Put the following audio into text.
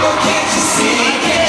people can't you see?